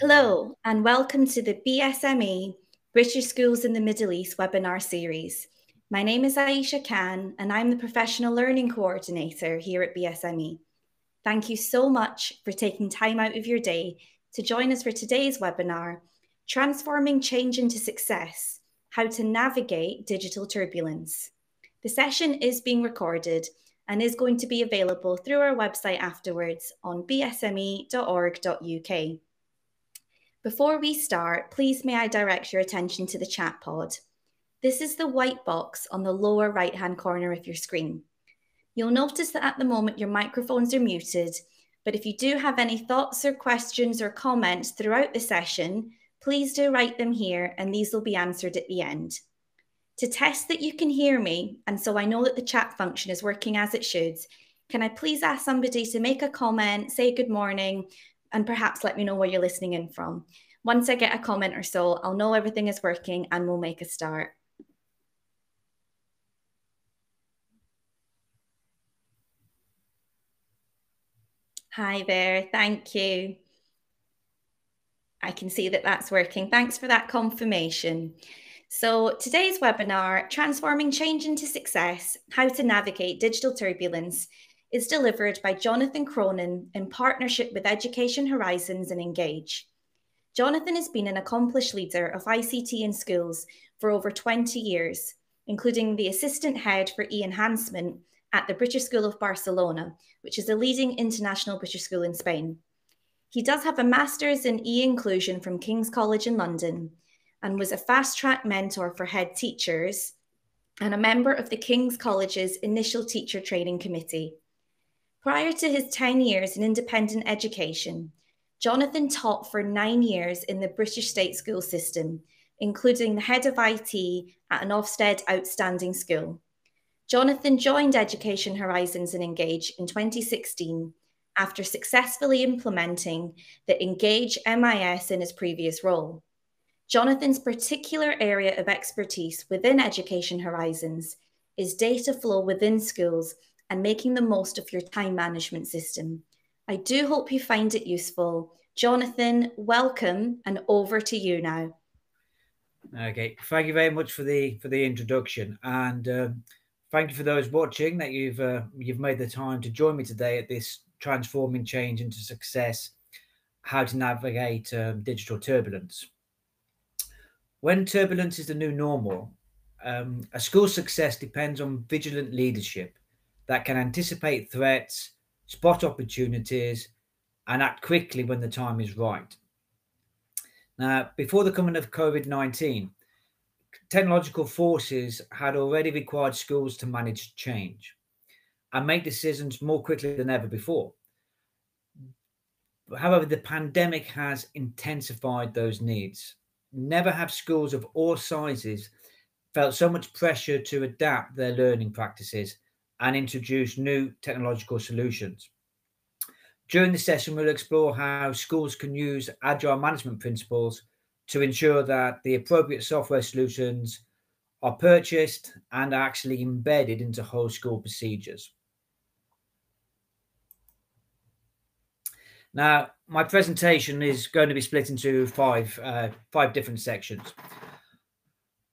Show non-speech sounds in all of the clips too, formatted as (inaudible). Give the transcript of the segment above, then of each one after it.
Hello, and welcome to the BSME British Schools in the Middle East webinar series. My name is Aisha Khan, and I'm the Professional Learning Coordinator here at BSME. Thank you so much for taking time out of your day to join us for today's webinar, Transforming Change into Success, How to Navigate Digital Turbulence. The session is being recorded and is going to be available through our website afterwards on bsme.org.uk. Before we start, please may I direct your attention to the chat pod. This is the white box on the lower right hand corner of your screen. You'll notice that at the moment your microphones are muted, but if you do have any thoughts or questions or comments throughout the session, please do write them here and these will be answered at the end. To test that you can hear me, and so I know that the chat function is working as it should, can I please ask somebody to make a comment, say good morning, and perhaps let me know where you're listening in from. Once I get a comment or so, I'll know everything is working and we'll make a start. Hi there, thank you. I can see that that's working. Thanks for that confirmation. So today's webinar, Transforming Change into Success, How to Navigate Digital Turbulence, is delivered by Jonathan Cronin in partnership with Education Horizons and Engage. Jonathan has been an accomplished leader of ICT in schools for over 20 years, including the assistant head for e enhancement at the British School of Barcelona, which is a leading international British school in Spain. He does have a master's in e inclusion from King's College in London and was a fast track mentor for head teachers and a member of the King's College's Initial Teacher Training Committee. Prior to his 10 years in independent education, Jonathan taught for nine years in the British state school system, including the head of IT at an Ofsted outstanding school. Jonathan joined Education Horizons and Engage in 2016 after successfully implementing the Engage MIS in his previous role. Jonathan's particular area of expertise within Education Horizons is data flow within schools and making the most of your time management system. I do hope you find it useful. Jonathan, welcome and over to you now. Okay, thank you very much for the for the introduction, and um, thank you for those watching that you've uh, you've made the time to join me today at this transforming change into success, how to navigate um, digital turbulence. When turbulence is the new normal, um, a school's success depends on vigilant leadership that can anticipate threats, spot opportunities, and act quickly when the time is right. Now, before the coming of COVID 19, technological forces had already required schools to manage change and make decisions more quickly than ever before. However, the pandemic has intensified those needs. Never have schools of all sizes felt so much pressure to adapt their learning practices and introduce new technological solutions. During the session, we'll explore how schools can use agile management principles to ensure that the appropriate software solutions are purchased and actually embedded into whole school procedures. Now, my presentation is going to be split into five, uh, five different sections.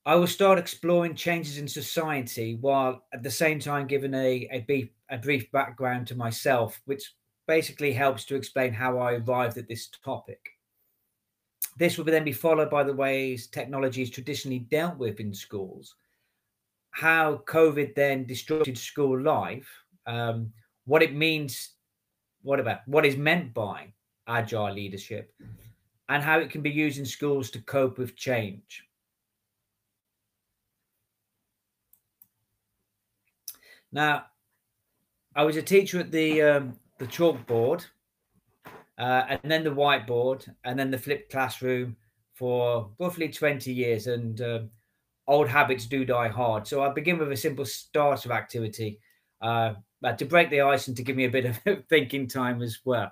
I will start exploring changes in society while at the same time giving a, a, brief, a brief background to myself, which basically helps to explain how I arrived at this topic. This will then be followed by the ways technology is traditionally dealt with in schools, how COVID then disrupted school life, um, what it means, what about what is meant by agile leadership, and how it can be used in schools to cope with change. Now, I was a teacher at the um, the chalkboard, uh, and then the whiteboard, and then the flipped classroom for roughly twenty years. And uh, old habits do die hard. So I begin with a simple starter activity uh, to break the ice and to give me a bit of (laughs) thinking time as well.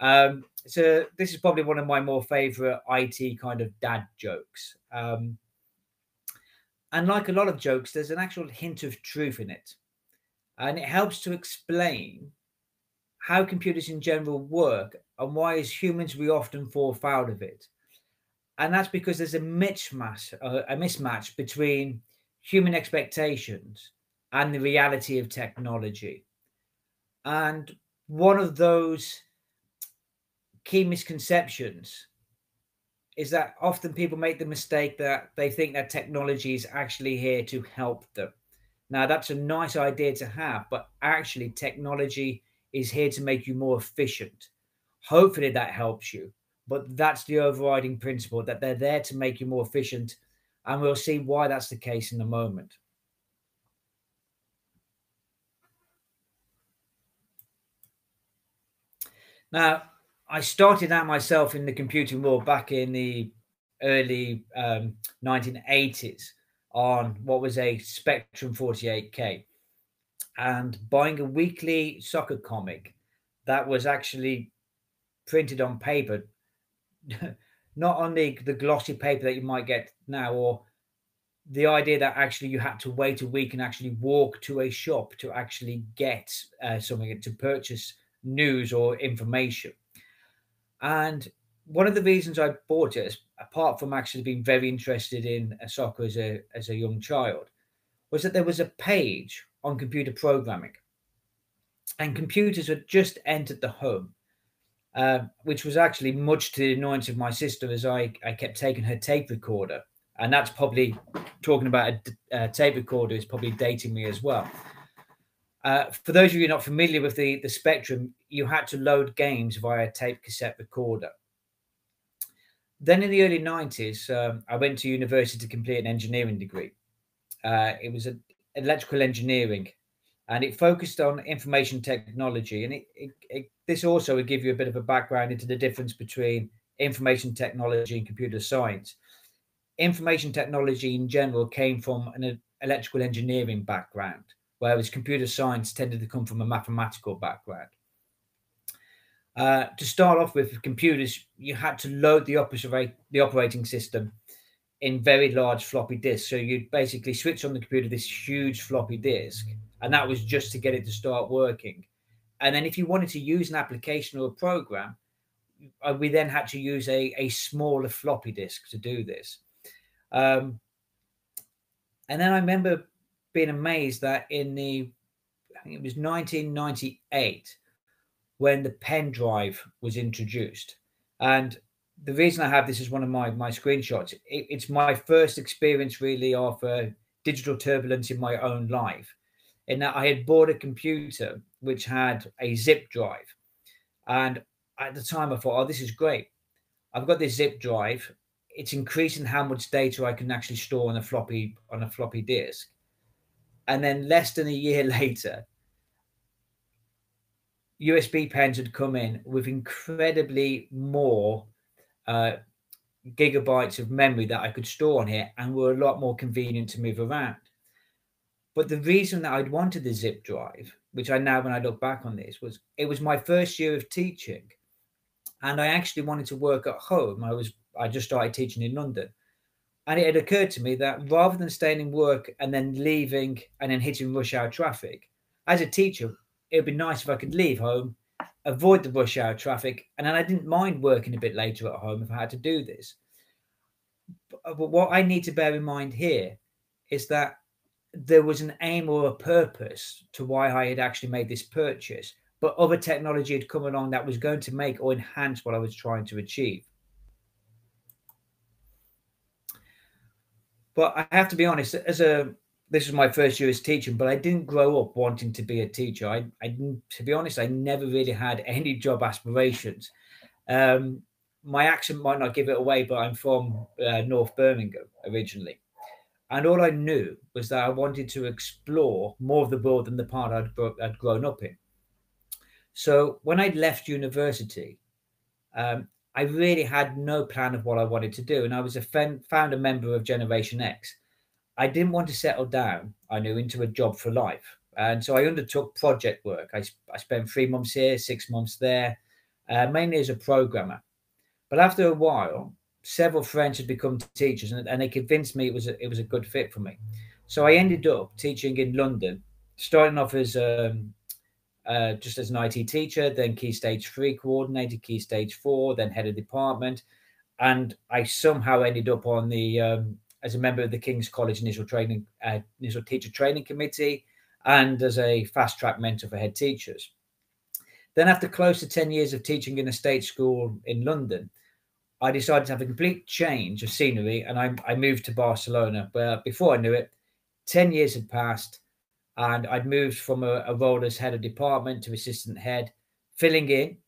Um, so this is probably one of my more favourite IT kind of dad jokes. Um, and like a lot of jokes, there's an actual hint of truth in it and it helps to explain how computers in general work and why, as humans, we often fall foul of it. And that's because there's a mismatch, uh, a mismatch between human expectations and the reality of technology. And one of those key misconceptions is that often people make the mistake that they think that technology is actually here to help them. Now, that's a nice idea to have, but actually, technology is here to make you more efficient. Hopefully, that helps you, but that's the overriding principle that they're there to make you more efficient. And we'll see why that's the case in a moment. Now, I started out myself in the computing world back in the early um, 1980s on what was a Spectrum 48K and buying a weekly soccer comic that was actually printed on paper, (laughs) not on the, the glossy paper that you might get now, or the idea that actually you had to wait a week and actually walk to a shop to actually get uh, something to purchase news or information. And one of the reasons I bought it, apart from actually being very interested in soccer as a as a young child, was that there was a page on computer programming, and computers had just entered the home, uh, which was actually much to the annoyance of my sister, as I I kept taking her tape recorder, and that's probably talking about a, a tape recorder is probably dating me as well. Uh, for those of you not familiar with the, the Spectrum, you had to load games via tape cassette recorder. Then in the early 90s, um, I went to university to complete an engineering degree. Uh, it was a, electrical engineering and it focused on information technology. And it, it, it, this also would give you a bit of a background into the difference between information technology and computer science. Information technology in general came from an electrical engineering background whereas computer science tended to come from a mathematical background. Uh, to start off with, with computers, you had to load the, the operating system in very large floppy disks. So you'd basically switch on the computer this huge floppy disk, and that was just to get it to start working. And then if you wanted to use an application or a program, uh, we then had to use a, a smaller floppy disk to do this. Um, and then I remember being amazed that in the I think it was 1998 when the pen drive was introduced. And the reason I have this is one of my my screenshots. It, it's my first experience really of uh, digital turbulence in my own life. In that I had bought a computer which had a zip drive, and at the time I thought, "Oh, this is great! I've got this zip drive. It's increasing how much data I can actually store on a floppy on a floppy disk." And then less than a year (laughs) later, USB pens had come in with incredibly more uh, gigabytes of memory that I could store on here and were a lot more convenient to move around. But the reason that I'd wanted the zip drive, which I now, when I look back on this, was it was my first year of teaching. And I actually wanted to work at home. I was I just started teaching in London. And it had occurred to me that rather than staying in work and then leaving and then hitting rush hour traffic, as a teacher, it would be nice if I could leave home, avoid the rush hour traffic, and then I didn't mind working a bit later at home if I had to do this. Uh, but what I need to bear in mind here is that there was an aim or a purpose to why I had actually made this purchase, but other technology had come along that was going to make or enhance what I was trying to achieve. But I have to be honest, as a this was my first year as teaching, but I didn't grow up wanting to be a teacher. I, I to be honest, I never really had any job aspirations. Um, my accent might not give it away, but I'm from uh, North Birmingham originally. And all I knew was that I wanted to explore more of the world than the part I'd, I'd grown up in. So when I left university, um, I really had no plan of what I wanted to do. And I was a founder member of Generation X. I didn't want to settle down, I knew, into a job for life. And so I undertook project work. I, I spent three months here, six months there, uh, mainly as a programmer. But after a while, several friends had become teachers and, and they convinced me it was, a, it was a good fit for me. So I ended up teaching in London, starting off as um, uh, just as an IT teacher, then Key Stage 3 coordinator, Key Stage 4, then head of department. And I somehow ended up on the, um, as a member of the King's College Initial Training, uh, Initial Teacher Training Committee, and as a fast track mentor for head teachers. Then, after close to 10 years of teaching in a state school in London, I decided to have a complete change of scenery and I, I moved to Barcelona. But before I knew it, 10 years had passed and I'd moved from a, a role as head of department to assistant head, filling in,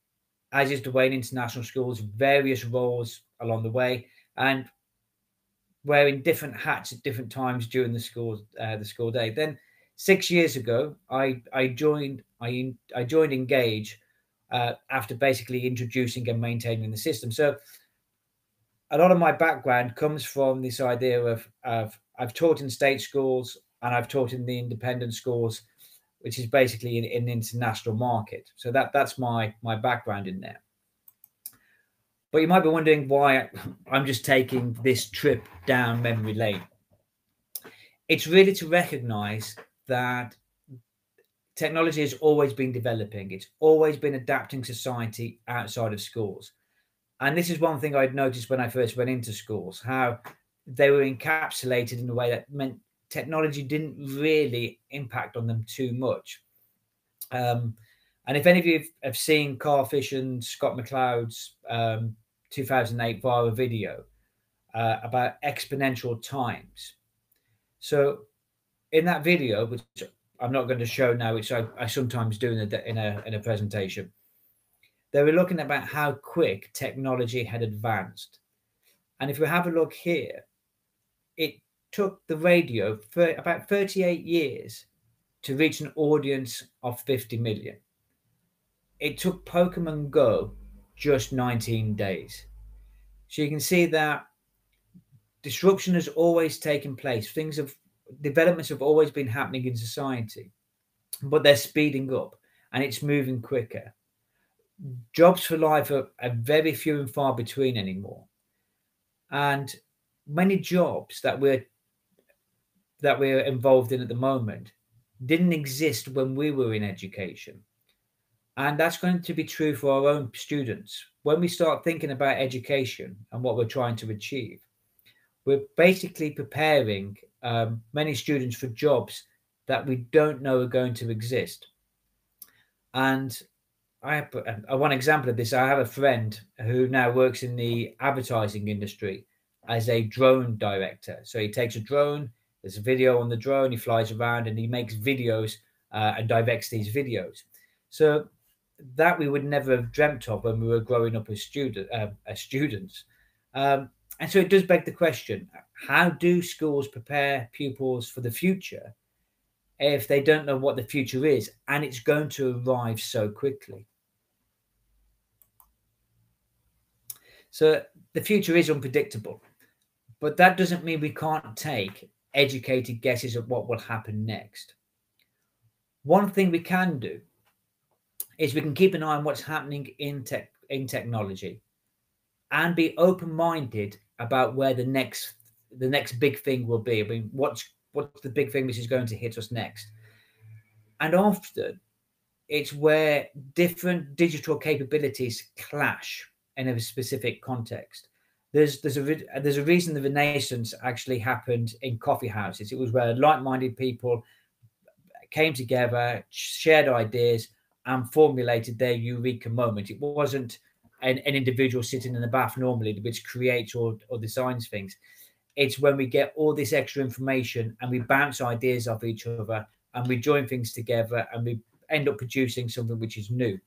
as is the way in international schools, various roles along the way, and wearing different hats at different times during the school uh, the school day. Then six years ago, I I joined I I joined Engage uh, after basically introducing and maintaining the system. So a lot of my background comes from this idea of of I've taught in state schools and I've taught in the independent schools, which is basically in, in the international market. So that that's my my background in there. But you might be wondering why I'm just taking this trip down memory lane. It's really to recognize that technology has always been developing, it's always been adapting society outside of schools. And this is one thing I'd noticed when I first went into schools how they were encapsulated in a way that meant technology didn't really impact on them too much. Um, and if any of you have seen Karl Fisch and Scott McLeod's um, 2008 viral video uh, about exponential times, so in that video, which I'm not going to show now, which I, I sometimes do in a, in a in a presentation, they were looking about how quick technology had advanced. And if we have a look here, it took the radio for about 38 years to reach an audience of 50 million. It took Pokemon Go just 19 days. So you can see that disruption has always taken place. Things have developments have always been happening in society, but they're speeding up and it's moving quicker. Jobs for life are, are very few and far between anymore. And many jobs that we're that we're involved in at the moment didn't exist when we were in education. And that's going to be true for our own students. When we start thinking about education and what we're trying to achieve, we're basically preparing um, many students for jobs that we don't know are going to exist. And I have a, one example of this. I have a friend who now works in the advertising industry as a drone director. So he takes a drone, there's a video on the drone. He flies around and he makes videos uh, and directs these videos. So that we would never have dreamt of when we were growing up as student uh, as students. Um, and so it does beg the question: How do schools prepare pupils for the future if they don't know what the future is and it's going to arrive so quickly? So the future is unpredictable, but that doesn't mean we can't take educated guesses of what will happen next. One thing we can do is we can keep an eye on what's happening in tech in technology and be open-minded about where the next the next big thing will be. I mean, what's what's the big thing which is going to hit us next? And often it's where different digital capabilities clash in a specific context there's there's a there's a reason the Renaissance actually happened in coffee houses. It was where like-minded people came together, shared ideas, and formulated their eureka moment. It wasn't an, an individual sitting in the bath normally, which creates or, or designs things. It's when we get all this extra information and we bounce ideas off each other and we join things together and we end up producing something which is new.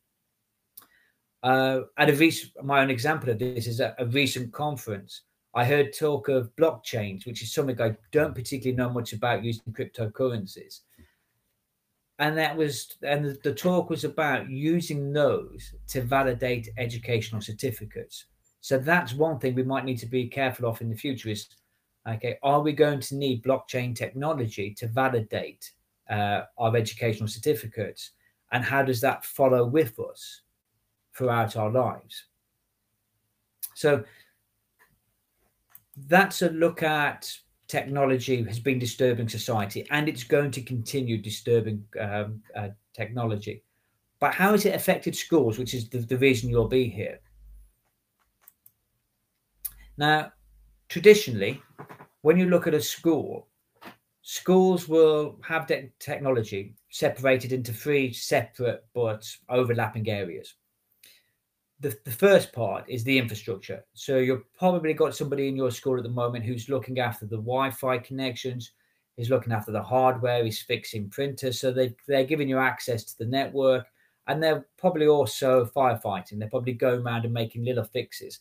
Uh, at a recent, my own example of this is a, a recent conference. I heard talk of blockchains, which is something I don't particularly know much about using cryptocurrencies. And that was, and the, talk was about using those to validate educational certificates. So that's one thing we might need to be careful of in the future is, okay, are we going to need blockchain technology to validate uh, our educational certificates? And how does that follow with us? throughout our lives. So that's a look at technology has been disturbing society and it's going to continue disturbing um, uh, technology. But how has it affected schools, which is the, the reason you'll be here? Now, traditionally, when you look at a school, schools will have technology separated into three separate but overlapping areas. The, the first part is the infrastructure. So you've probably got somebody in your school at the moment who's looking after the Wi-Fi connections, is looking after the hardware, is fixing printers. So they, they're giving you access to the network and they're probably also firefighting. They're probably going around and making little fixes.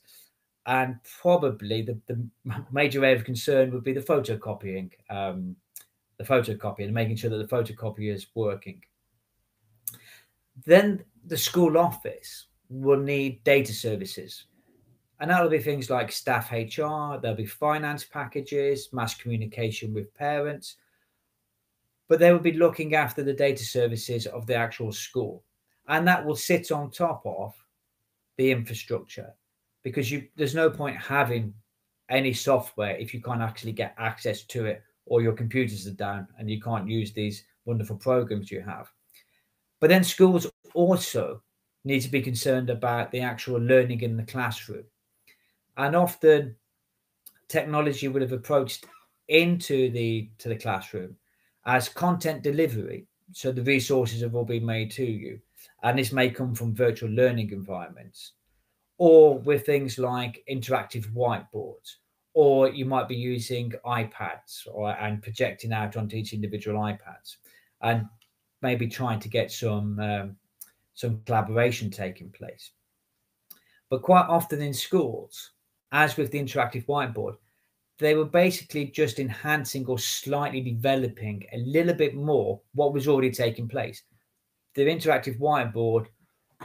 And probably the, the (laughs) major area of concern would be the photocopying, um, the photocopy and making sure that the photocopy is working. Then the school office will need data services. And that'll be things like staff HR, there'll be finance packages, mass communication with parents, but they will be looking after the data services of the actual school. And that will sit on top of the infrastructure because you there's no point having any software if you can't actually get access to it or your computers are down and you can't use these wonderful programs you have. But then schools also need to be concerned about the actual learning in the classroom. And often technology would have approached into the to the classroom as content delivery. So the resources have all been made to you and this may come from virtual learning environments or with things like interactive whiteboards or you might be using ipads or and projecting out onto each individual ipads and maybe trying to get some um, some collaboration taking place. But quite often in schools as with the interactive whiteboard they were basically just enhancing or slightly developing a little bit more what was already taking place. The interactive whiteboard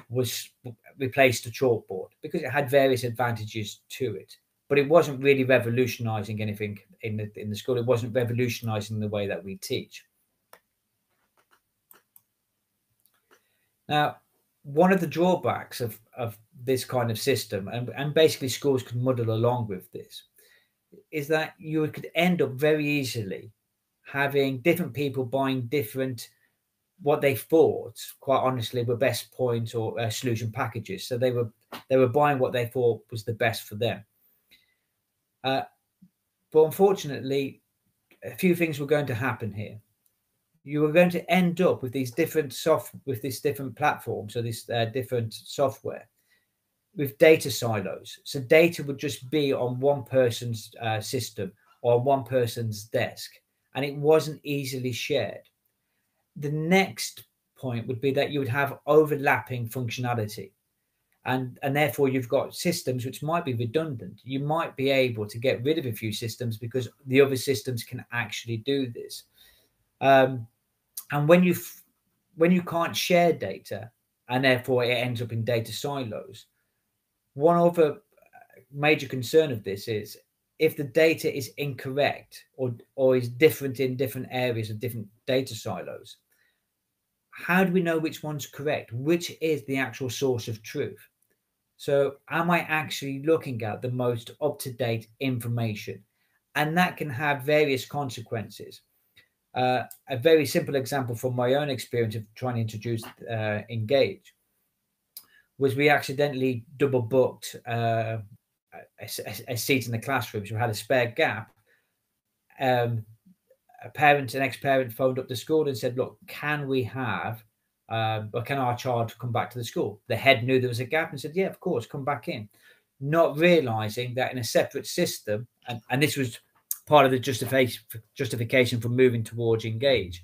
was replaced a chalkboard because it had various advantages to it but it wasn't really revolutionizing anything in the in the school. It wasn't revolutionizing the way that we teach now one of the drawbacks of of this kind of system and, and basically schools could muddle along with this is that you could end up very easily having different people buying different what they thought, quite honestly, were best point or uh, solution packages. So they were they were buying what they thought was the best for them. Uh, but unfortunately, a few things were going to happen here. You were going to end up with these different soft with this different platforms, so this uh, different software with data silos. So data would just be on one person's uh, system or on one person's desk, and it wasn't easily shared. The next point would be that you would have overlapping functionality and and therefore you've got systems which might be redundant. You might be able to get rid of a few systems because the other systems can actually do this. Um, and when you when you can't share data and therefore it ends up in data silos one other uh, major concern of this is if the data is incorrect or or is different in different areas of different data silos how do we know which one's correct? Which is the actual source of truth? So, am I actually looking at the most up to date information? And that can have various consequences. Uh, a very simple example from my own experience of trying to introduce uh, Engage was we accidentally double booked uh, a, a, a, seat in the classroom. So we had a spare gap. Um, a parent, an ex-parent, phoned up the school and said, "Look, can we have, um, or can our child come back to the school?" The head knew there was a gap and said, "Yeah, of course, come back in," not realizing that in a separate system, and, and this was part of the justification justification for moving towards engage,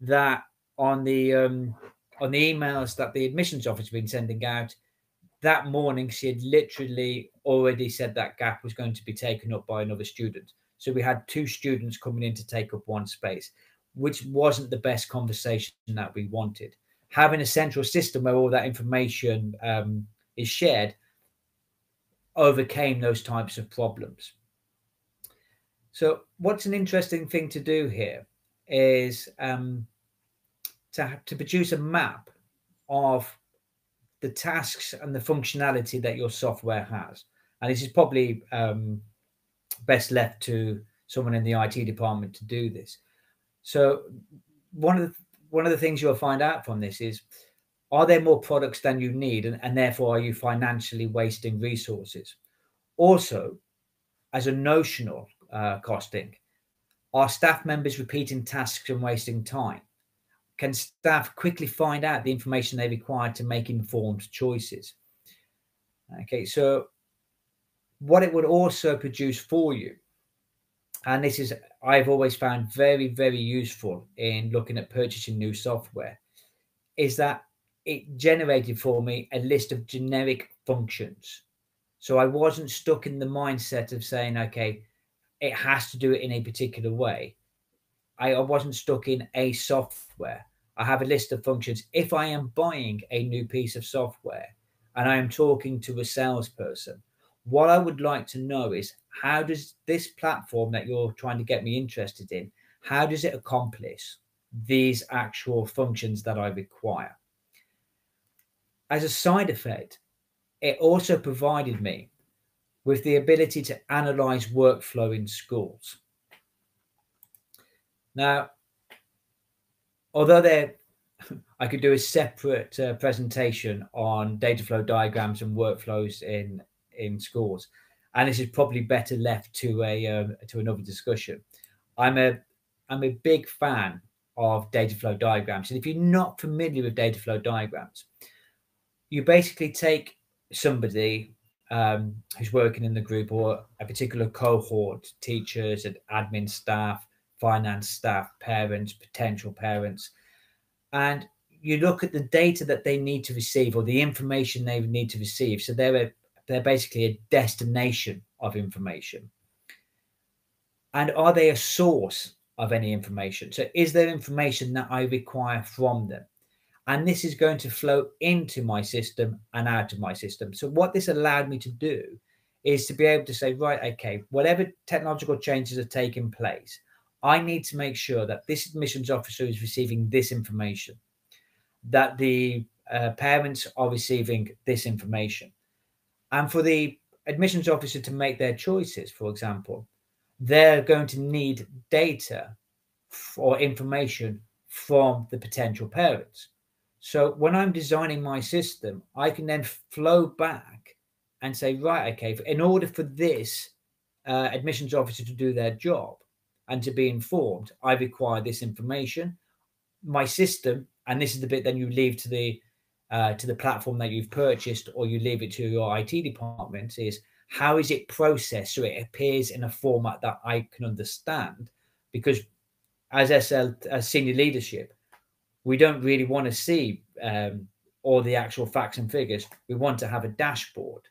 that on the um, on the emails that the admissions office had been sending out that morning, she had literally already said that gap was going to be taken up by another student. So we had two students coming in to take up one space, which wasn't the best conversation that we wanted. Having a central system where all that information um, is shared overcame those types of problems. So, what's an interesting thing to do here is um, to, to produce a map of the tasks and the functionality that your software has. And this is probably um, best left to someone in the IT department to do this. So one of the one of the things you'll find out from this is Are there more products than you need, and, and therefore are you financially wasting resources? Also, as a notional uh, costing, are staff members repeating tasks and wasting time? Can staff quickly find out the information they require to make informed choices? Okay, so what it would also produce for you, and this is I've always found very, very useful in looking at purchasing new software, is that it generated for me a list of generic functions. So I wasn't stuck in the mindset of saying, okay, it has to do it in a particular way. I wasn't stuck in a software. I have a list of functions. If I am buying a new piece of software and I am talking to a salesperson, what I would like to know is how does this platform that you're trying to get me interested in, how does it accomplish these actual functions that I require? As a side effect, it also provided me with the ability to analyze workflow in schools. Now, although there, (laughs) I could do a separate uh, presentation on data flow diagrams and workflows in in schools, and this is probably better left to a uh, to another discussion. I'm a I'm a big fan of data flow diagrams, and if you're not familiar with data flow diagrams, you basically take somebody um, who's working in the group or a particular cohort, teachers and admin staff, finance staff, parents, potential parents, and you look at the data that they need to receive or the information they need to receive. So they're a, they're basically a destination of information. And are they a source of any information? So is there information that I require from them? And this is going to flow into my system and out of my system. So what this allowed me to do is to be able to say, right, okay, whatever technological changes are taking place, I need to make sure that this admissions officer is receiving this information, that the uh, parents are receiving this information. And for the admissions officer to make their choices, for example, they're going to need data or information from the potential parents. So when I'm designing my system, I can then flow back and say, right, okay, in order for this uh, admissions officer to do their job and to be informed, I require this information. My system, and this is the bit then you leave to the uh, to the platform that you've purchased or you leave it to your IT department, is how is it processed so it appears in a format that I can understand? Because as SL, as senior leadership, we don't really want to see um, all the actual facts and figures. We want to have a dashboard.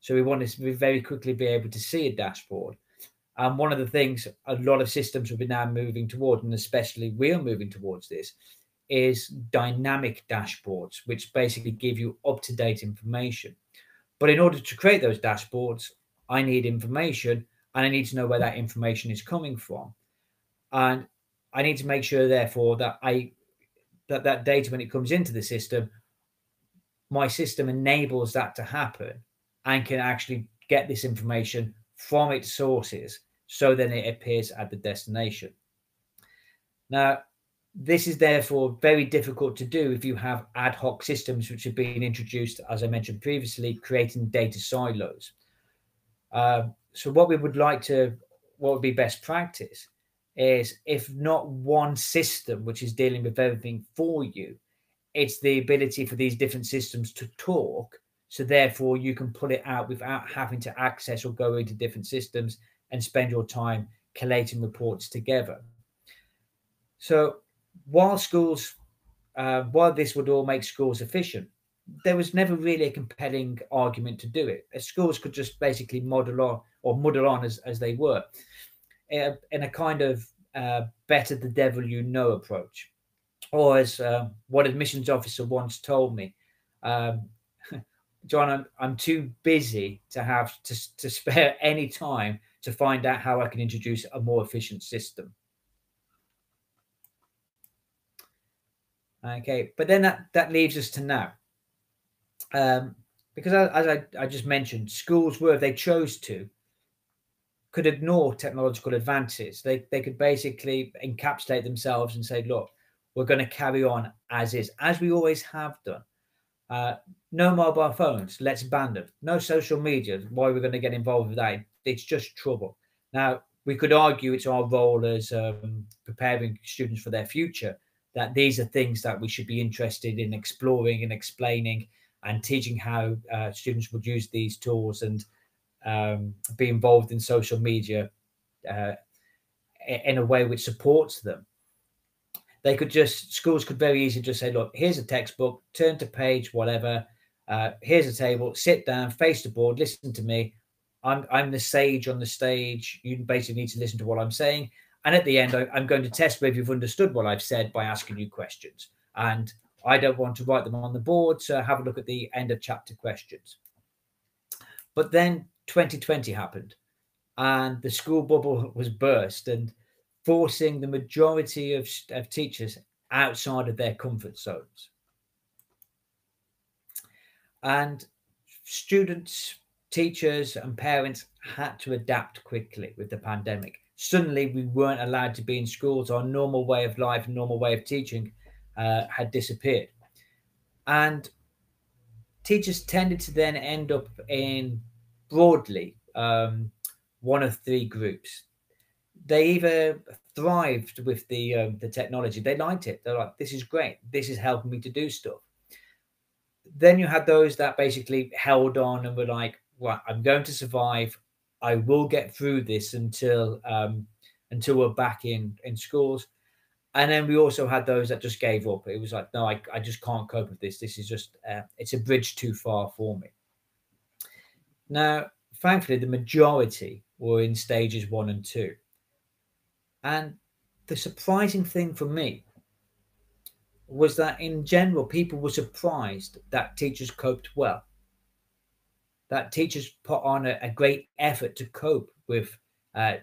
So we want to very quickly be able to see a dashboard. And one of the things a lot of systems will be now moving toward, and especially we're moving towards this, is dynamic dashboards, which basically give you up to date information. But in order to create those dashboards, I need information and I need to know where that information is coming from. And I need to make sure, therefore, that I that that data when it comes into the system my system enables that to happen and can actually get this information from its sources so then it appears at the destination. Now this is therefore very difficult to do if you have ad hoc systems which have been introduced as i mentioned previously creating data silos. Uh, so what we would like to what would be best practice is if not one system which is dealing with everything for you, it's the ability for these different systems to talk. So therefore, you can pull it out without having to access or go into different systems and spend your time collating reports together. So while schools, uh, while this would all make schools efficient, there was never really a compelling argument to do it. Schools could just basically model on or muddle on as, as they were in a kind of uh, better the devil you know approach. Or as uh, one admissions officer once told me, um, (laughs) John, I'm, I'm too busy to have to, to spare (laughs) any time to find out how I can introduce a more efficient system. Okay, but then that, that leaves us to now. Um, because as I, I just mentioned, schools were, if they chose to, could ignore technological advances. They, they could basically encapsulate themselves and say, look, we're going to carry on as is, as we always have done. Uh, no mobile phones, let's ban them. No social media, why are we going to get involved with that? It's just trouble. Now, we could argue it's our role as um, preparing students for their future that these are things that we should be interested in exploring and explaining and teaching how uh, students would use these tools and um, be involved in social media uh, in a way which supports them. They could just schools could very easily just say, "Look, here's a textbook. Turn to page whatever. Uh, here's a table. Sit down, face the board, listen to me. I'm I'm the sage on the stage. You basically need to listen to what I'm saying. And at the end, I, I'm going to test whether you've understood what I've said by asking you questions. And I don't want to write them on the board, so have a look at the end of chapter questions. But then 2020 happened, and the school bubble was burst, and forcing the majority of, of teachers outside of their comfort zones. And students, teachers, and parents had to adapt quickly with the pandemic. Suddenly, we weren't allowed to be in schools. Our normal way of life, normal way of teaching uh, had disappeared. And teachers tended to then end up in broadly um, one of three groups. They either thrived with the um, the technology, they liked it. They're like, "This is great. This is helping me to do stuff." Then you had those that basically held on and were like, "Well, I'm going to survive. I will get through this until um, until we're back in in schools." And then we also had those that just gave up. It was like, "No, I, I just can't cope with this. This is just uh, it's a bridge too far for me." Now, thankfully, the majority were in stages one and two. And the surprising thing for me was that in general, people were surprised that teachers coped well, that teachers put on a, a great effort to cope with uh,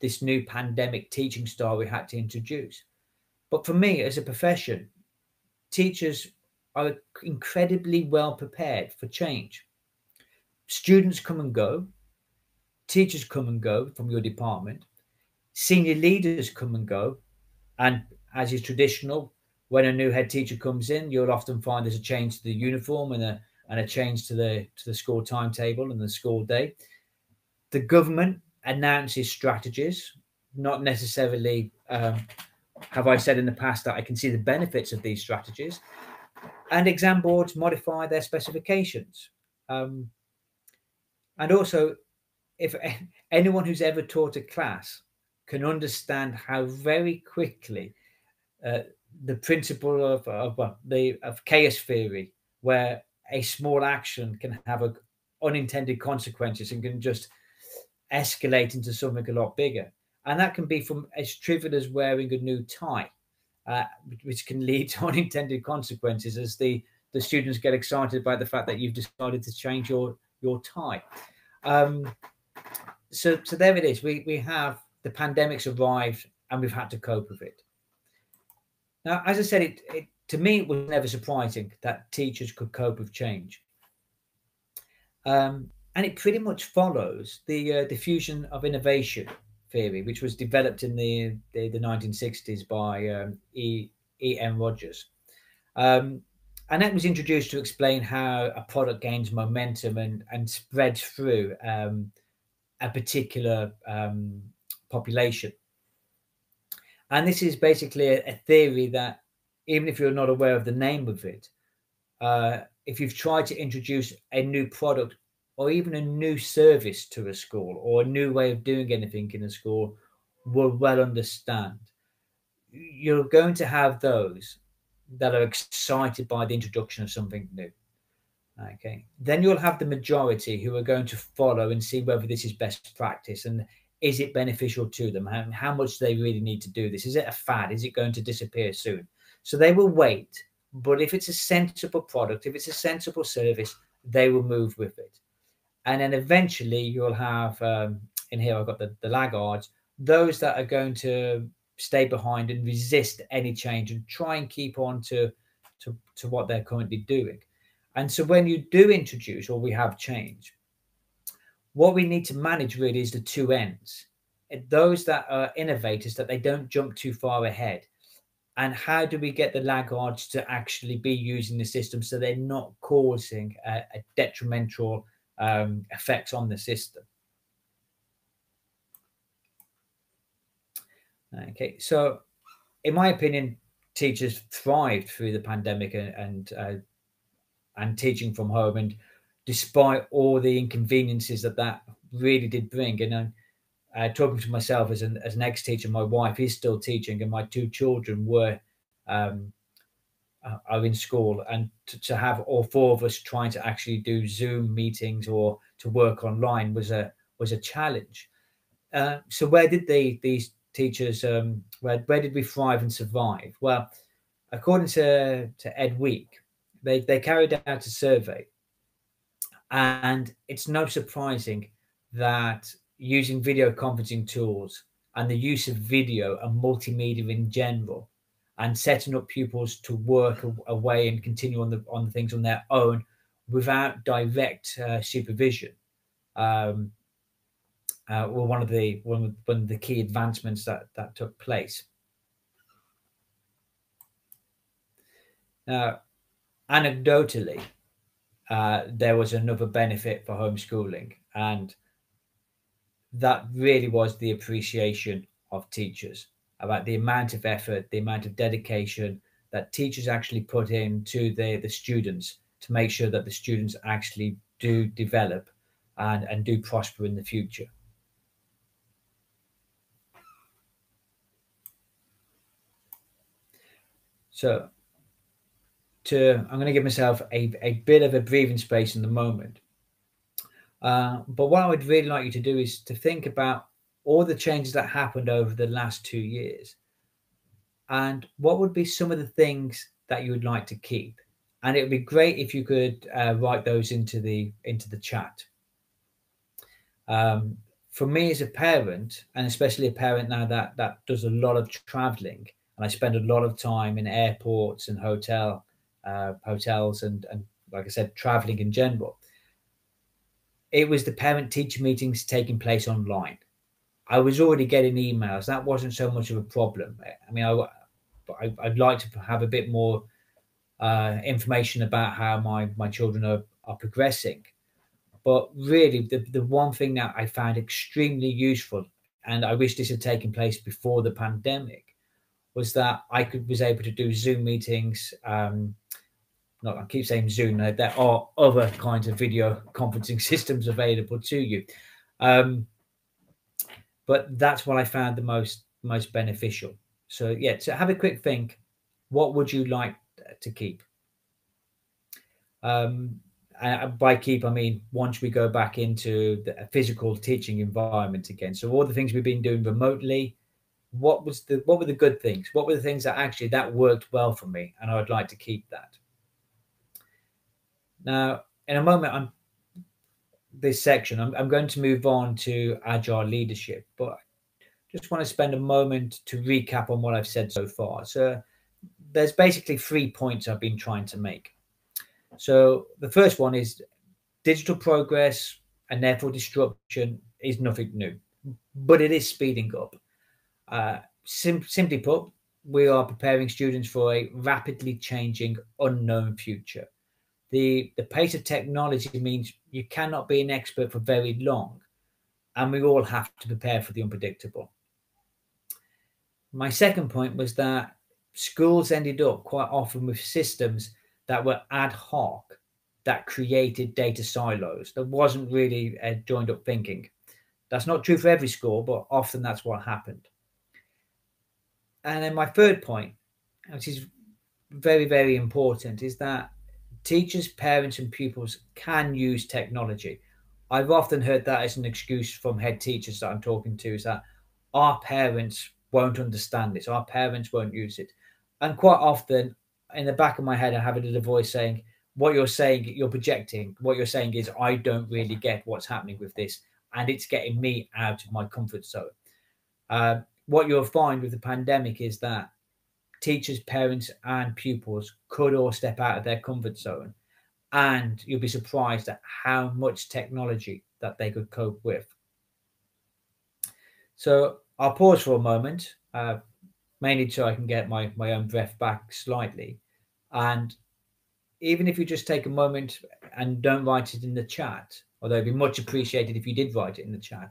this new pandemic teaching style we had to introduce. But for me, as a profession, teachers are incredibly well prepared for change students come and go, teachers come and go from your department, senior leaders come and go. And as is traditional, when a new head teacher comes in, you'll often find there's a change to the uniform and a and a change to the to the school timetable and the school day. The government announces strategies, not necessarily um, have I said in the past that I can see the benefits of these strategies, and exam boards modify their specifications. Um, and also, if (laughs) anyone who's ever taught a class can understand how very quickly uh, the principle of, of, uh, the, of chaos theory, where a small action can have a, unintended consequences and can just escalate into something a lot bigger. And that can be from as trivial as wearing a new tie, uh, which can lead to (laughs) unintended consequences as the, the students get excited by the fact that you've decided to change your, your tie. Um, so, so there it is. We we have the pandemic's arrived, and we've had to cope with it. Now, as I said, it, it to me it was never surprising that teachers could cope with change. Um, and it pretty much follows the uh, diffusion of innovation theory, which was developed in the the, the 1960s by um, E. E. M. Rogers. Um, and that was introduced to explain how a product gains momentum and and spreads through um, a particular um, population. And this is basically a, a, theory that, even if you're not aware of the name of it, uh, if you've tried to introduce a new product or even a new service to a school or a new way of doing anything in a school, will well understand. You're going to have those that are excited by the introduction of something new. Okay, then you'll have the majority who are going to follow and see whether this is best practice and is it beneficial to them and how much do they really need to do this. Is it a fad? Is it going to disappear soon? So they will wait. But if it's a sensible product, if it's a sensible service, they will move with it. And then eventually you'll have, um, in here I've got the, the laggards, those that are going to stay behind and resist any change and try and keep on to, to, to what they're currently doing. And so when you do introduce or we have change, what we need to manage really is the two ends. Those that are innovators, that they don't jump too far ahead. and how do we get the laggards to actually be using the system so they're not causing a, a detrimental um, effects on the system okay so in my opinion teachers thrived through the pandemic and and, uh, and teaching from home and despite all the inconveniences that that really did bring and uh, uh, talking to myself as an as an ex teacher, my wife is still teaching, and my two children were um, uh, are in school, and to, to, have all four of us trying to actually do Zoom meetings or to work online was a was a challenge. Uh, so where did they these teachers um, where where did we thrive and survive? Well, according to to Ed Week, they they carried out a survey, and it's no surprising that using video conferencing tools and the use of video and multimedia in general and setting up pupils to work away and continue on the on the things on their own without direct uh, supervision um, uh, were one of the one of, one of the key advancements that that took place. Now, anecdotally, uh, there was another benefit for homeschooling, and that really was the appreciation of teachers about the amount of effort, the amount of dedication that teachers actually put into the, the students to make sure that the students actually do develop and, and do prosper in the future. So to I'm going to give myself a, a bit of a breathing space in the moment. Uh, but what I would really like you to do is to think about all the changes that happened over the last two years and what would be some of the things that you would like to keep. And it would be great if you could uh, write those into the into the chat. Um, for me as a parent and especially a parent now that that does a lot of traveling i spend a lot of time in airports and hotel uh, hotels and and like i said traveling in general it was the parent teacher meetings taking place online. I was already getting emails. That wasn't so much of a problem. I mean, I, I would like to have a bit more uh, information about how my my children are are progressing. But really, the the one thing that I found extremely useful, and I wish this had taken place before the pandemic, was that I could was able to do Zoom meetings. Um, not I keep saying Zoom. There are other kinds of video (laughs) conferencing systems available to you, um, but that's what I found the most most beneficial. So yeah, so have a quick think. What would you like to keep? Um, and by keep, I mean once we go back into the physical teaching environment again. So all the things we've been doing remotely, what was the what were the good things? What were the things that actually that worked well for me, and I would like to keep that. Now, in a moment, I'm this section. I'm, I'm going to move on to agile leadership, but I just want to spend a moment to recap on what I've said so far. So, there's basically three points I've been trying to make. So, the first one is digital progress and therefore disruption is nothing new, but it is speeding up. Uh, sim- simply put, we are preparing students for a rapidly changing, unknown future. The the pace of technology means you cannot be an expert for very long and we all have to prepare for the unpredictable. My second point was that schools ended up quite often with systems that were ad hoc that created data silos. There wasn't really a joined up thinking. That's not true for every school but often that's what happened and then my third point which is very very important is that teachers, parents, and pupils can use technology. I've often heard that as an excuse from head teachers that I'm talking to is that our parents won't understand this, our parents won't use it. And quite often, in the back of my head, I have a little voice saying, What you're saying, you're projecting. What you're saying is, I don't really get what's happening with this, and it's getting me out of my comfort zone. Uh, what you'll find with the pandemic is that teachers, parents, and pupils could all step out of their comfort zone. And you'll be surprised at how much technology that they could cope with. So I'll pause for a moment, uh, mainly so I can get my, my own breath back slightly. And even if you just take a moment and don't write it in the chat, although it'd be much appreciated if you did write it in the chat,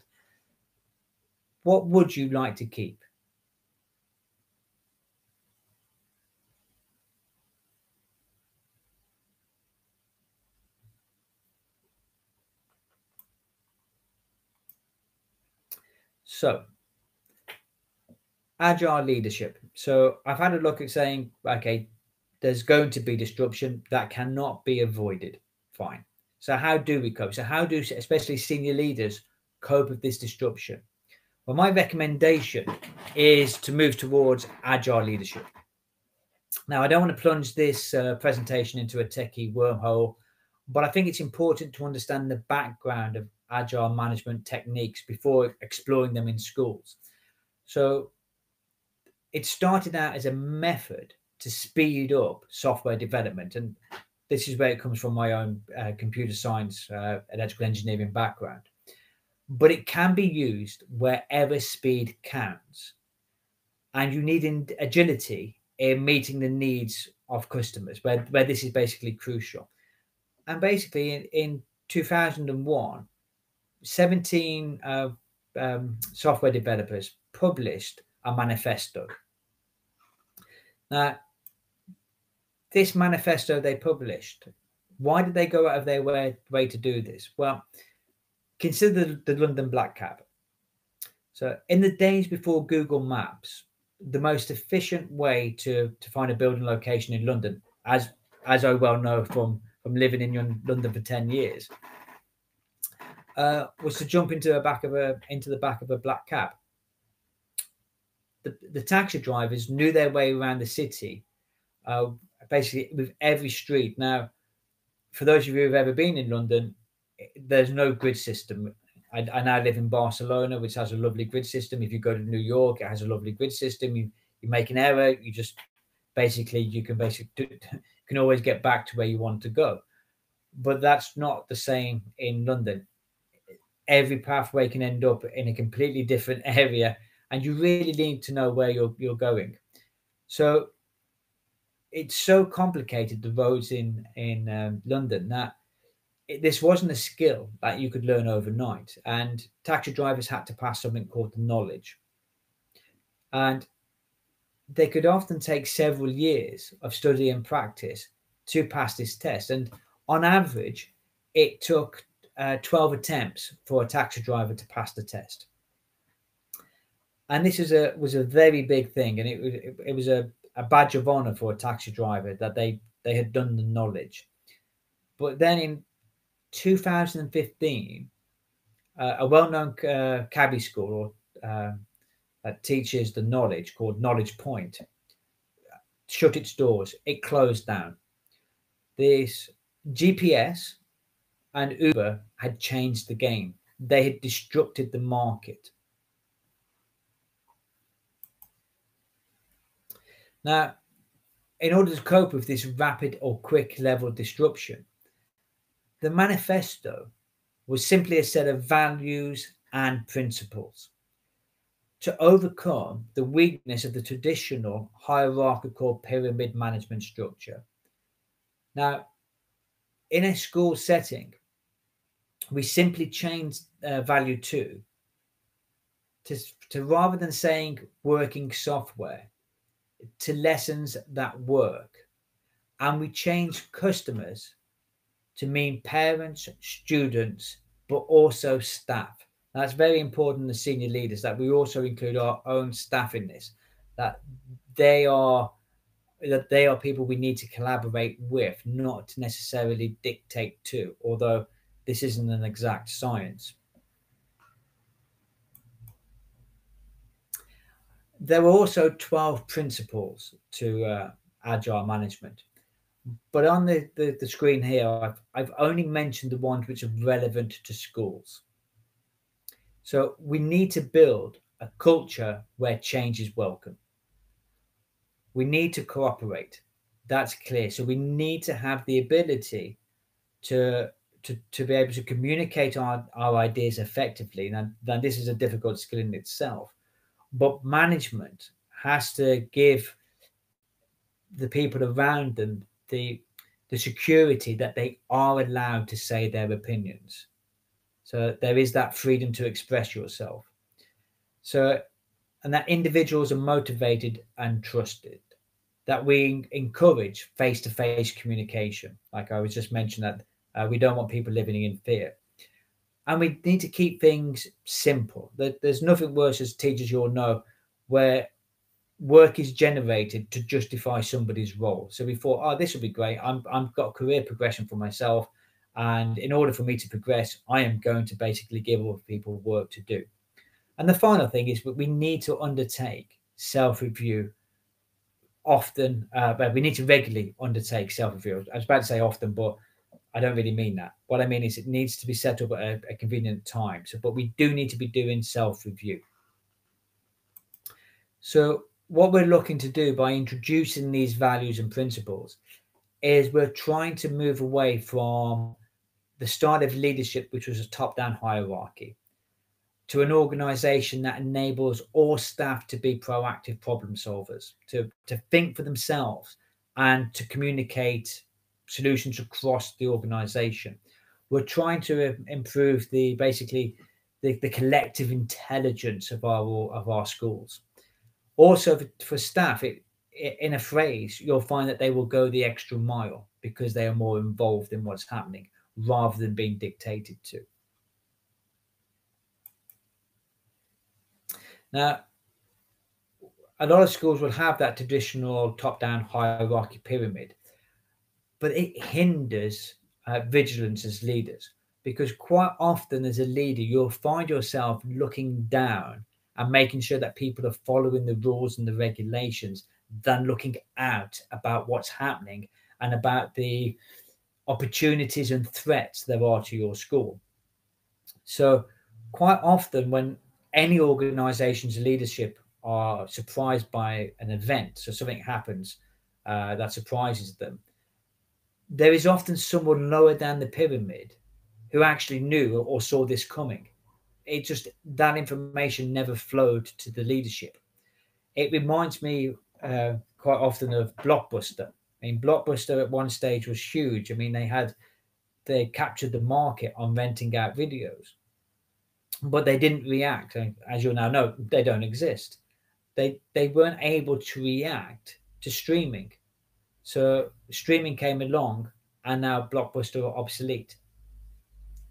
what would you like to keep? So, agile leadership. So, I've had a look at saying, okay, there's going to be disruption that cannot be avoided. Fine. So, how do we cope? So, how do especially senior leaders cope with this disruption? Well, my recommendation is to move towards agile leadership. Now, I don't want to plunge this uh, presentation into a techie wormhole, but I think it's important to understand the background of agile management techniques before exploring them in schools. So it started out as a method to speed up software development. And this is where it comes from my own uh, computer science, uh, electrical engineering background. But it can be used wherever speed counts. And you need agility in meeting the needs of customers, where, where this is basically crucial. And basically, in, in 2001, 17 uh, um, software developers published a manifesto. Now, this manifesto they published, why did they go out of their way, way to do this? Well, consider the, London Black Cab. So, in the days before Google Maps, the most efficient way to, to find a building location in London, as as I well know from from living in London for 10 years, uh, was to jump into the back of a into the back of a black cab. The, the taxi drivers knew their way around the city, uh, basically with every street. Now, for those of you who've ever been in London, there's no grid system. I, I, now live in Barcelona, which has a lovely grid system. If you go to New York, it has a lovely grid system. You, you make an error, you just basically you can basically (laughs) can always get back to where you want to go. But that's not the same in London every pathway can end up in a completely different (laughs) area and you really need to know where you're you're going so it's so complicated the roads in in um, london that it, this wasn't a skill that you could learn overnight and taxi drivers had to pass something called the knowledge and they could often take several years of study and practice to pass this test and on average it took uh, 12 attempts for a taxi driver to pass the test. And this is a was a very big thing, and it, it, it was a, a badge of honor for a taxi driver that they they had done the knowledge. But then in 2015, uh, a well-known uh, cabbie school uh, that teaches the knowledge called Knowledge Point shut its doors. It closed down. This GPS and Uber had changed the game. They had disrupted the market. Now, in order to cope with this rapid or quick level disruption, the manifesto was simply a set of values and principles to overcome the weakness of the traditional hierarchical pyramid management structure. Now, in a school setting, we simply change uh, value two to, to rather than saying working software to lessons that work. And we change customers to mean parents, students, but also staff. That's very important The senior leaders that we also include our own staff in this, that they are that they are people we need to collaborate with, not necessarily dictate to, although this isn't an exact science. There were also 12 principles to uh, agile management. But on the, the, the screen here, I've, I've only mentioned the ones which are relevant to schools. So we need to build a culture where change is welcome. We need to cooperate. That's clear. So we need to have the ability to to, to be able to communicate our, our ideas effectively. Now, now, this is a difficult skill in itself, but management has to give the people around them the the security that they are allowed to say their opinions. So there is that freedom to express yourself. So, and that individuals are motivated and trusted. That we encourage face to face communication. Like I was just mentioning that uh, we don't want people living in fear. And we need to keep things simple. There's nothing worse as teachers, you'll know, where work is generated to justify somebody's role. So we thought, oh, this would be great. I'm I've got career progression for myself. And in order for me to progress, I am going to basically give other people work to do. And the final thing is that we need to undertake self-review often, uh, but we need to regularly undertake self-review. I was about to say often, but I don't really mean that. What I mean is it needs to be set up at a, a convenient time. So, but we do need to be doing self-review. So what we're looking to do by introducing these values and principles is we're trying to move away from the style of leadership, which was a top down hierarchy, to an organization that enables all staff to be proactive problem solvers, to, to think for themselves and to communicate solutions across the organization. We're trying to uh, improve the basically the, the collective intelligence of our of our schools also, for, staff, it, in a phrase, you'll find that they will go the extra mile because they are more involved in what's happening rather than being dictated to. Now, a lot of schools will have that traditional top-down hierarchy pyramid, but it hinders uh, vigilance as leaders because quite often as a leader, you'll find yourself looking down and making sure that people are following the rules and the regulations than looking out about what's happening and about the opportunities and threats there are to your school. So, quite often, when any organization's leadership are surprised by an event, so something happens uh, that surprises them, there is often someone lower down the pyramid who actually knew or saw this coming it just that information never flowed to the leadership. It reminds me uh, quite often of Blockbuster. I mean, Blockbuster at one stage was huge. I mean, they had they captured the market on renting out videos, but they didn't react. As you now know, they don't exist. They they weren't able to react to streaming, so streaming came along, and now Blockbuster are obsolete.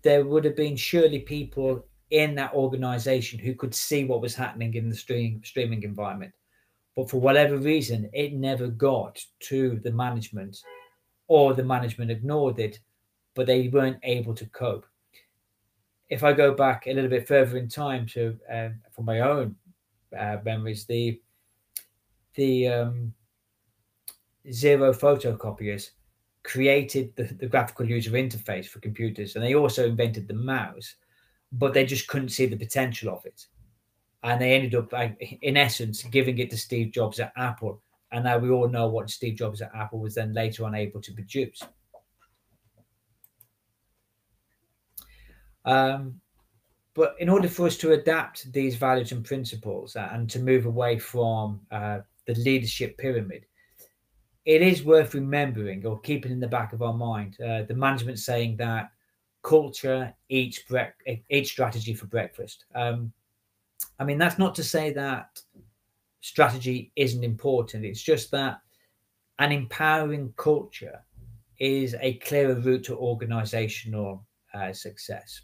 There would have been surely people in that organization who could see what was happening in the stream, streaming environment. But for whatever reason, it never got to the management or the management ignored it, but they weren't able to cope. If I go back a little bit further in time to uh, from my own uh, memories, the the um, Xerox photocopiers created the, the graphical user interface for computers, and they also invented the mouse but they just couldn't see the potential of it. And they ended up, in essence, giving it to Steve Jobs at Apple. And now we all know what Steve Jobs at Apple was then later on able to produce. Um, but in order for us to adapt these values and principles and to move away from uh, the leadership pyramid, it is worth remembering or keeping in the back of our mind uh, the management saying that culture eats bre- each strategy for breakfast. Um, I mean, that's not to say that strategy isn't important. It's just that an empowering culture is a clearer route to organizational uh, success,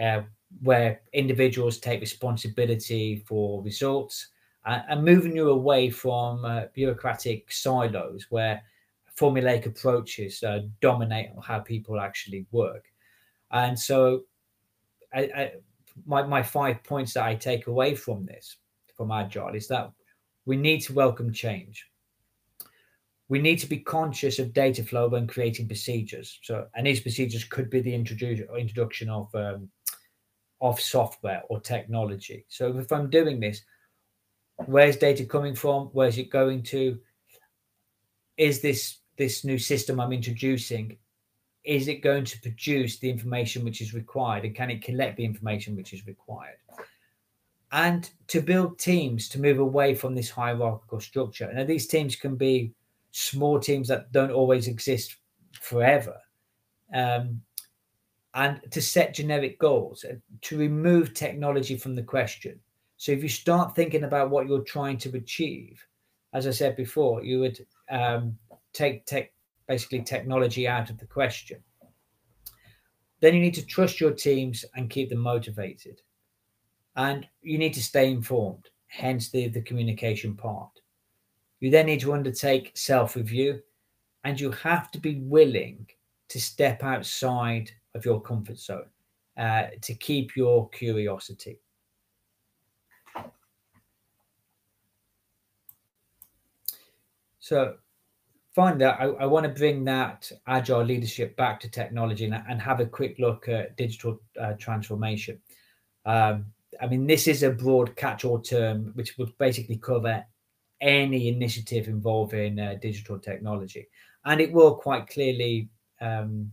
uh, where individuals take responsibility for results uh, and moving you away from uh, bureaucratic silos where formulaic approaches uh, dominate how people actually work. And so, I, I, my my five points that I take away from this from Agile is that we need to welcome change. We need to be conscious of data flow when creating procedures. So, and these procedures could be the introduction introduction of um, of software or technology. So, if I'm doing this, where's data coming from? Where's it going to? Is this this new system I'm introducing is it going to produce the information which is required and can it collect the information which is required and to build teams to move away from this hierarchical structure. Now, these teams can be small teams that don't always exist forever, um, and to set generic goals, uh, to remove technology from the question. So, if you start thinking about what you're trying to achieve, as I said before, you would um, take tech, basically technology out of the question. Then you need to trust your teams and keep them motivated and you need to stay informed, hence the, the communication part. You then need to undertake self review and you have to be willing to step outside of your comfort zone uh, to keep your curiosity. So, finally, I, I want to bring that agile leadership back to technology and, and have a quick look at digital uh, transformation. Um, I mean, this is a broad catch-all term which would basically cover any initiative involving uh, digital technology, and it will quite clearly um,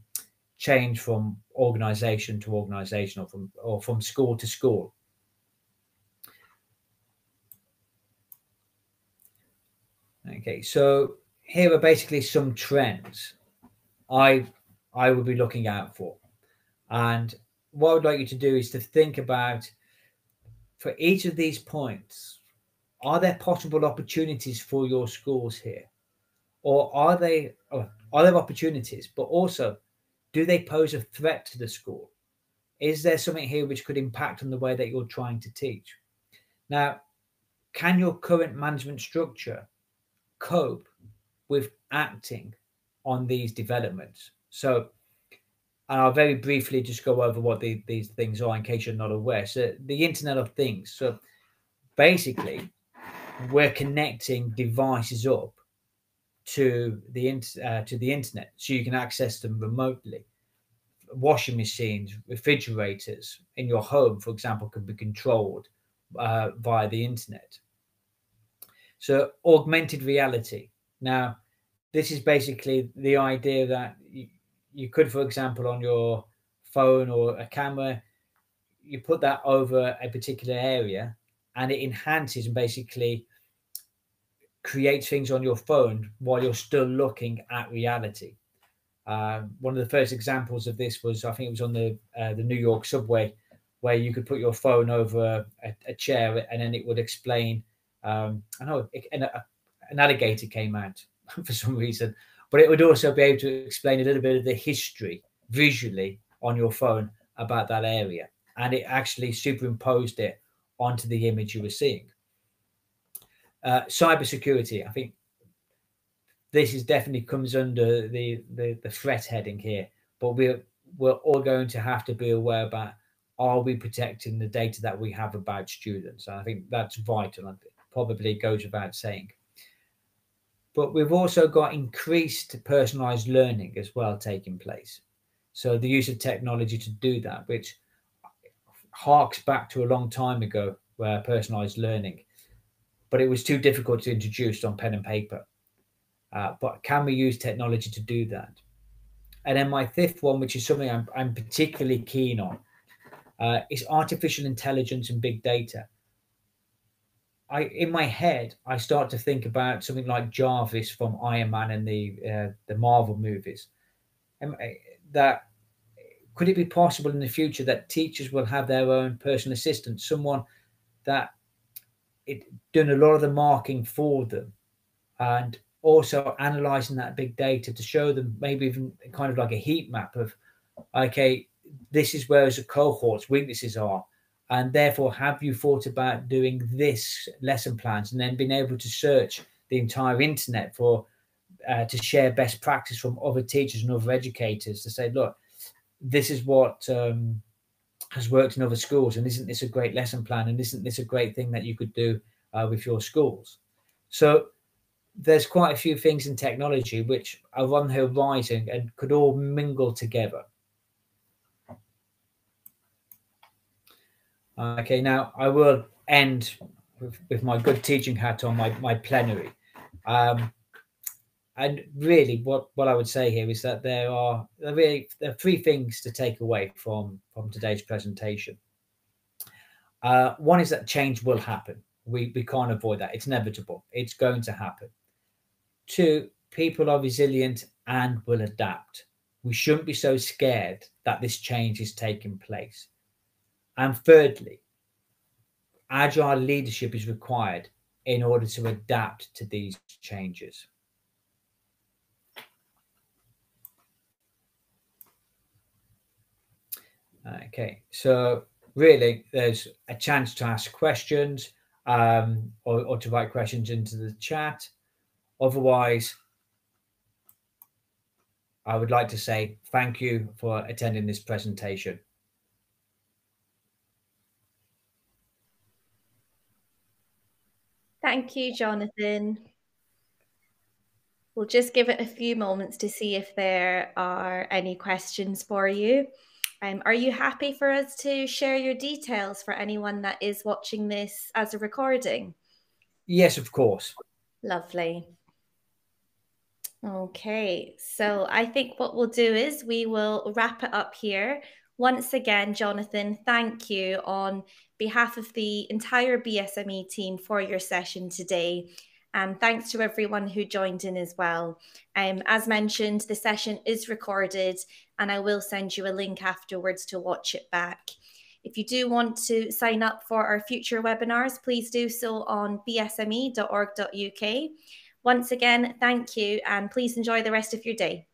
change from organisation to organisation, or from or from school to school. Okay, so here are basically some trends I I would be looking out for, and what I would like you to do is to think about for each of these points, are there possible opportunities for your schools here? Or are they are there opportunities, but also do they pose a threat to the school? Is there something here which could impact on the way that you're trying to teach? Now, can your current management structure cope with acting on these developments? So and I'll very briefly just go over what the, these things are in case you're not aware. So, the Internet of Things. So, basically, we're connecting devices up to the uh, to the internet, so you can access them remotely. Washing machines, refrigerators in your home, for example, can be controlled uh, via the internet. So, augmented reality. Now, this is basically the idea that you could, for example, on your phone or a camera, you put that over a particular area and it enhances and basically creates things on your phone while you're still looking at reality. Um, one of the first examples of this was, I think it was on the uh, the New York subway, where you could put your phone over a, a chair and then it would explain. Um, I know it, a, an alligator came out (laughs) for some reason but it would also be able to explain a little bit of the history visually on your phone about that area. And it actually superimposed it onto the image you were seeing. Uh, cybersecurity, I think this is definitely comes under the, the, the threat heading here, but we're we're all going to have to be aware about are we protecting the data that we have about students? And I think that's vital and probably goes without saying but we've also got increased personalized learning as well taking place. So the use of technology to do that, which harks back to a long time ago where personalized learning, but it was too difficult to introduce on pen and paper. Uh, but can we use technology to do that? And then my fifth one, which is something I'm, I'm particularly keen on, uh, is artificial intelligence and big data. I in my head I start to think about something like Jarvis from Iron Man and the uh, the Marvel movies. That could it be possible in the future that teachers will have their own personal assistant, someone that it doing a lot of the marking for them, and also analyzing that big data to show them maybe even kind of like a heat map of okay, this is where as a cohort's weaknesses are and therefore have you thought about doing this lesson plans and then being able to search the entire internet for uh, to share best practice from other teachers and other educators to say look this is what um, has worked in other schools and isn't this a great lesson plan and isn't this a great thing that you could do uh, with your schools? So there's quite a few things in technology which are on the horizon and could all mingle together Okay, now I will end with, with my good teaching hat on my, my plenary. Um, and really, what, what I would say here is that there are there really there are three things to take away from from today's presentation. Uh, one is that change will happen. We, we can't avoid that. It's inevitable. It's going to happen. Two, people are resilient and will adapt. We shouldn't be so scared that this change is taking place. And thirdly, agile leadership is required in order to adapt to these changes. Okay, so really there's a chance to ask questions um, or, or to write questions into the chat. Otherwise, I would like to say thank you for attending this presentation. Thank you, Jonathan. We'll just give it a few moments to see if there are any questions for you. Um, are you happy for us to share your details for anyone that is watching this as a recording? Yes, of course. Lovely. Okay, so I think what we'll do is we will wrap it up here. Once again, Jonathan, thank you on behalf of the entire BSME team for your session today. And thanks to everyone who joined in as well. Um, as mentioned, the session is recorded and I will send you a link afterwards to watch it back. If you do want to sign up for our future webinars, please do so on bsme.org.uk. Once again, thank you and please enjoy the rest of your day.